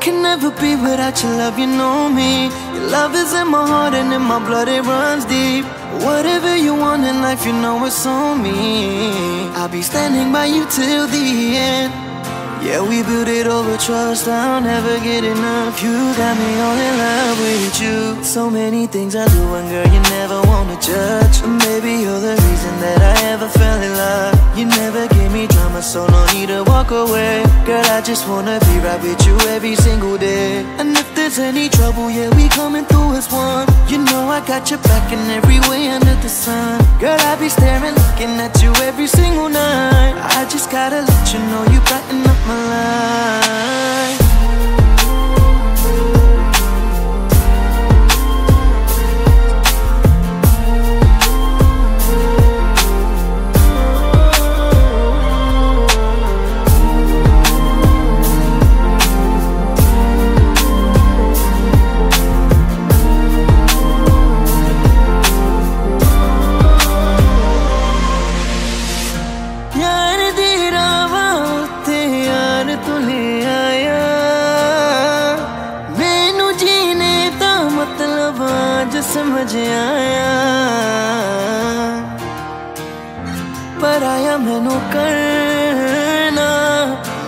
be without your love, you know me. Your love is in my heart and in my blood, it runs deep. Whatever you want in life, you know it's on me. I'll be standing by you till the end. Yeah, we built it over trust, I'll never get enough You got me all in love with you So many things I do and girl, you never wanna judge Maybe you're the reason that I ever fell in love away. Girl, I just wanna be right with you every single day. And if there's any trouble, yeah, we coming through as one. You know I got your back in every way under the sun. Girl, I be staring, looking at you every single night आज समझ आया। पर आया मैनू करना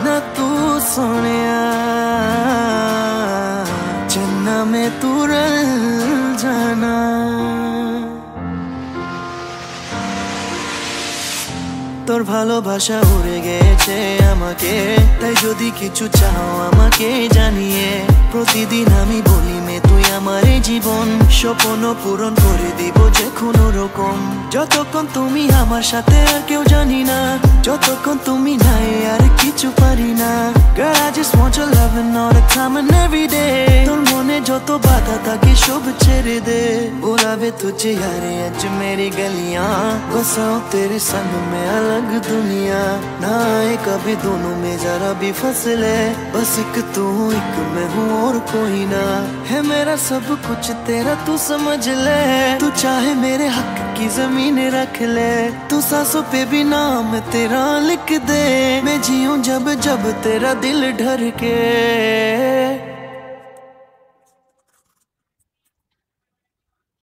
ना तू सुने चन्ना में तू रल जाना। তোর ভালোবাসা উড়ে গেছে আমাকে। তাই যদি কিছু চাও আমাকে জানিয়ে, প্রতিদিন আমি বলি মে তুই আমার জীবন। স্বপ্ন পূরণ করে দিব যে কোনো রকম। যতক্ষণ তুমি আমার সাথে আর কেউ জানি না, যতক্ষণ তুমি নাই আর কিছু পারি না। Girl, I just want your love and all the time and every day तूने जो तो बाधा था कि शुभ चिर दे। बुलावे तुझे यारे अज मेरी गलियाँ। बसाओ तेरे संग में अलग दुनिया। ना आए कभी दोनों में, जरा भी फसले बस एक तू, एक मैं हूँ और कोई ना। है मेरा सब कुछ, तेरा तू समझ ले। तू चाहे मेरे हक की ज़मीन रख ले। तू सासों पे भी नाम तेरा लिख दे। मैं जीऊं जब जब तेरा दिल ढर के।